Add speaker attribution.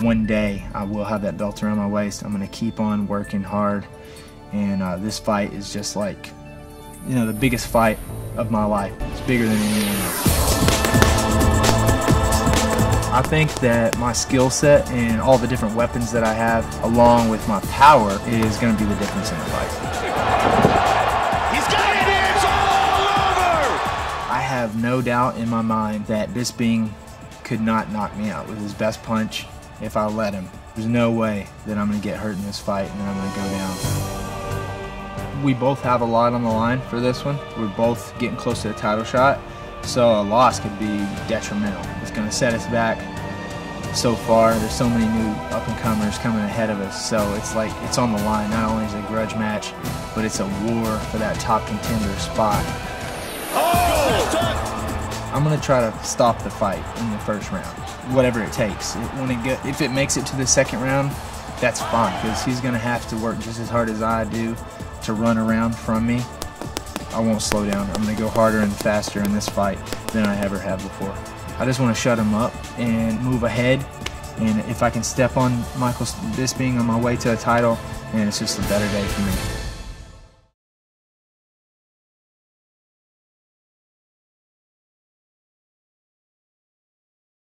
Speaker 1: one day I will have that belt around my waist. I'm going to keep on working hard. And uh, this fight is just like, you know, the biggest fight of my life. It's bigger than anything else. I think that my skill set and all the different weapons that I have, along with my power, is going to be the difference in the fight.
Speaker 2: He's got it! It's all over!
Speaker 1: I have no doubt in my mind that Bisping could not knock me out with his best punch if I let him. There's no way that I'm going to get hurt in this fight and then I'm going to go down. We both have a lot on the line for this one. We're both getting close to a title shot, so a loss could be detrimental. It's going to set us back so far. There's so many new up and comers coming ahead of us, so it's like it's on the line. Not only is it a grudge match, but it's a war for that top contender spot. Oh, I'm gonna try to stop the fight in the first round, whatever it takes. When it get, if it makes it to the second round, that's fine because he's gonna have to work just as hard as I do to run around from me. I won't slow down. I'm gonna go harder and faster in this fight than I ever have before. I just want to shut him up and move ahead. And if I can step on Michael Bisping on my way to a title, and it's just a better day for me.